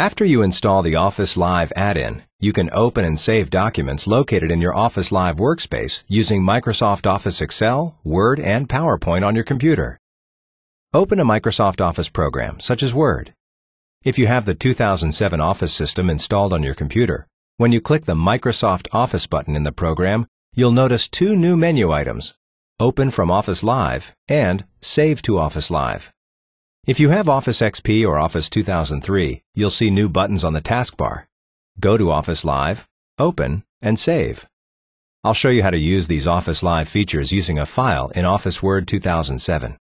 After you install the Office Live add-in, you can open and save documents located in your Office Live workspace using Microsoft Office Excel, Word, and PowerPoint on your computer. Open a Microsoft Office program, such as Word. If you have the 2007 Office system installed on your computer, when you click the Microsoft Office button in the program, you'll notice two new menu items, Open from Office Live and Save to Office Live. If you have Office XP or Office 2003, you'll see new buttons on the taskbar. Go to Office Live, Open, and Save. I'll show you how to use these Office Live features using a file in Office Word 2007.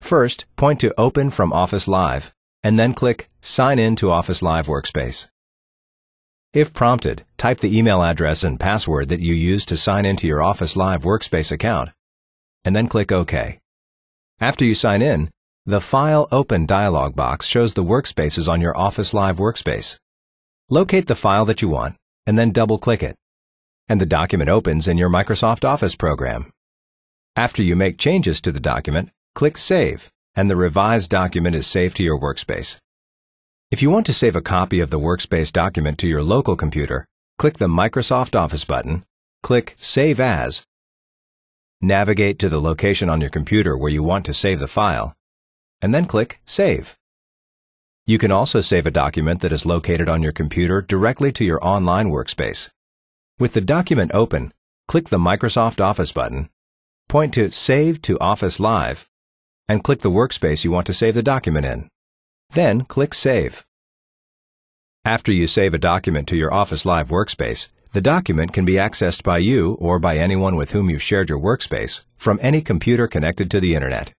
First, point to Open from Office Live, and then click Sign in to Office Live Workspace. If prompted, type the email address and password that you used to sign into your Office Live Workspace account, and then click OK. After you sign in, the File Open dialog box shows the workspaces on your Office Live workspace. Locate the file that you want, and then double-click it, and the document opens in your Microsoft Office program. After you make changes to the document, click Save, and the revised document is saved to your workspace. If you want to save a copy of the workspace document to your local computer, click the Microsoft Office button, click Save As, navigate to the location on your computer where you want to save the file, and then click Save. You can also save a document that is located on your computer directly to your online workspace. With the document open, click the Microsoft Office button, point to Save to Office Live, and click the workspace you want to save the document in. Then click Save. After you save a document to your Office Live workspace, the document can be accessed by you or by anyone with whom you've shared your workspace from any computer connected to the Internet.